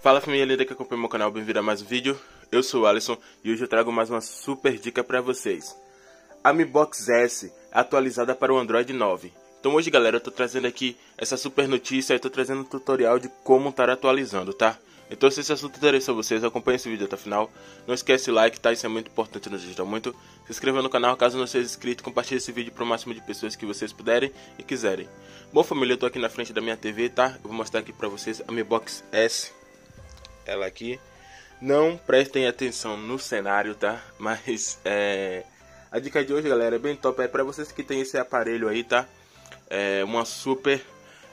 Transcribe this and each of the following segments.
Fala família linda que acompanha meu canal, bem-vindo a mais um vídeo. Eu sou o Alisson e hoje eu trago mais uma super dica para vocês. A Mi Box S atualizada para o Android 9. Então hoje galera eu tô trazendo aqui essa super notícia, eu tô trazendo um tutorial de como estar atualizando, tá? Então se esse assunto interessa a vocês, acompanhe esse vídeo até o final. Não esquece o like, tá? Isso é muito importante, nos ajuda muito. Se inscreva no canal caso não seja inscrito, compartilhe esse vídeo para o máximo de pessoas que vocês puderem e quiserem. Bom família, eu tô aqui na frente da minha TV, tá? Eu vou mostrar aqui para vocês a Mi Box S. Ela aqui. Não prestem atenção no cenário, tá? Mas é... A dica de hoje, galera, é bem top. É para vocês que tem esse aparelho aí, tá? É uma super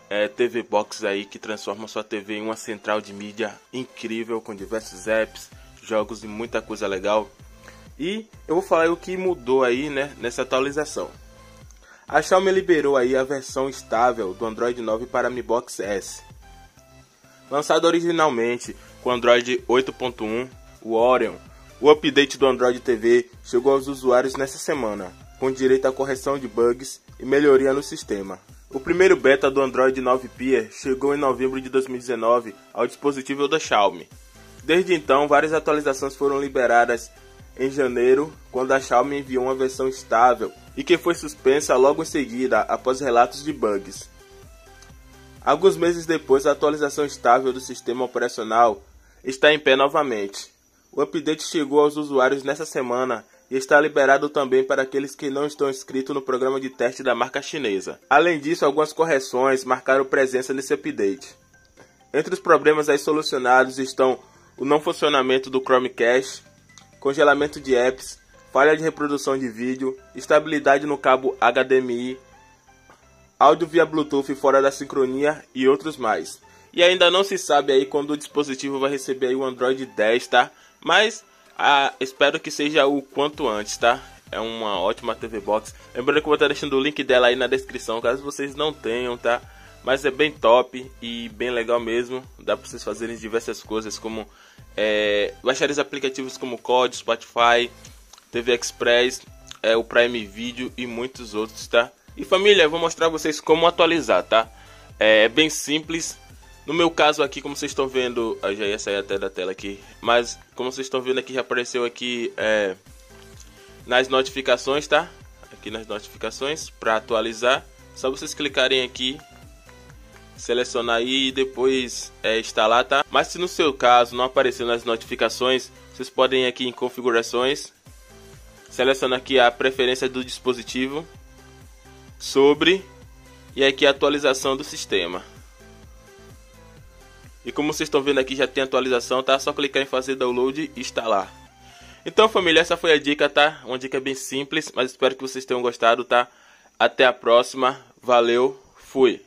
é, TV Box aí que transforma sua TV em uma central de mídia incrível com diversos apps, jogos e muita coisa legal. E eu vou falar o que mudou aí, né, nessa atualização. A Xiaomi liberou aí a versão estável do Android 9 para Mi Box S. Lançado originalmente com Android 8.1, o Orion, o update do Android TV chegou aos usuários nessa semana, com direito à correção de bugs e melhoria no sistema. O primeiro beta do Android 9 Pia chegou em novembro de 2019 ao dispositivo da Xiaomi. Desde então, várias atualizações foram liberadas em janeiro, quando a Xiaomi enviou uma versão estável e que foi suspensa logo em seguida após relatos de bugs. Alguns meses depois, a atualização estável do sistema operacional está em pé novamente. O update chegou aos usuários nessa semana e está liberado também para aqueles que não estão inscritos no programa de teste da marca chinesa. Além disso, algumas correções marcaram presença nesse update. Entre os problemas aí solucionados estão o não funcionamento do Chromecast, congelamento de apps, falha de reprodução de vídeo, estabilidade no cabo HDMI, áudio via Bluetooth fora da sincronia e outros mais. E ainda não se sabe aí quando o dispositivo vai receber o Android 10, tá? Mas ah, espero que seja o quanto antes, tá? É uma ótima TV Box. Lembrando que eu vou estar deixando o link dela aí na descrição, caso vocês não tenham, tá? Mas é bem top e bem legal mesmo. Dá pra vocês fazerem diversas coisas, como é, baixar os aplicativos como COD, Spotify, TV Express, é, o Prime Video e muitos outros, tá? E família, eu vou mostrar vocês como atualizar, tá? É bem simples, no meu caso aqui, como vocês estão vendo, eu já ia sair até da tela aqui, mas como vocês estão vendo aqui, já apareceu aqui é, nas notificações, tá? Aqui nas notificações, para atualizar, só vocês clicarem aqui, selecionar aí e depois é, instalar, tá? Mas se no seu caso não apareceu nas notificações, vocês podem ir aqui em configurações, selecionar aqui a preferência do dispositivo, sobre, e aqui a atualização do sistema. E como vocês estão vendo aqui, já tem atualização, tá? Só clicar em fazer download e instalar. Então, família, essa foi a dica, tá? Uma dica bem simples, mas espero que vocês tenham gostado, tá? Até a próxima. Valeu, fui!